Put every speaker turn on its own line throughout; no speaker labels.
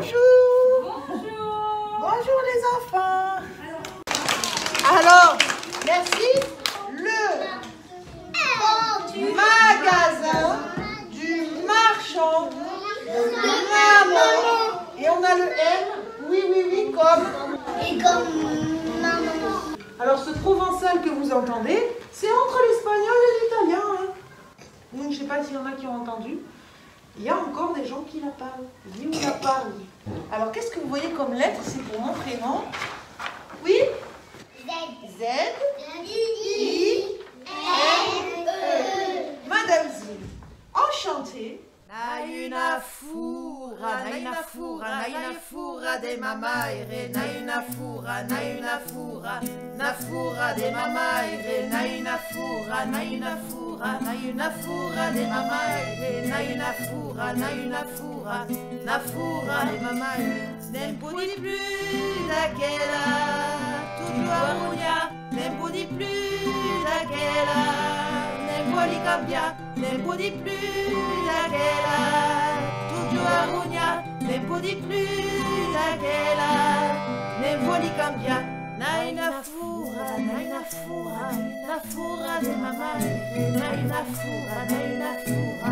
Bonjour.
Bonjour.
Bonjour les enfants. Alors, merci. Le magasin du marchand de maman. Et on a le M. Oui, oui, oui, comme.
Et comme maman.
Alors, ce provençal que vous entendez, c'est entre l'espagnol et l'italien. hein. Donc, je ne sais pas s'il y en a qui ont entendu. Il y a encore des gens qui la parlent. Oui, on la parle. Alors, qu'est-ce que vous voyez comme lettre? C'est pour mon prénom. Oui?
Z.
Z. I. N. E. Madame Zine. Enchantée.
Na una fura, na una fura, na una fura de mamaire, na una fura, na una fura, na fura de mamaire, na una fura, na una fura, na una fura de mamaire, na una fura, na una fura, na fura de mamaire. Nem pudi plus daquela, tudo arrunya, nem pudi plus daquela, cambiar, nem pudi plus daquela, tudo arrunya, nem pudi plus daquela, nem podi cambiar. Na una fura, na una fura, na fura de mamãe, na una fura, na una fura,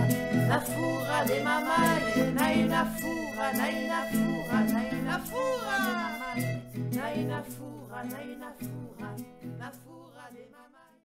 na fura de mamãe, na una fura, na una fura, na una fura de mamãe,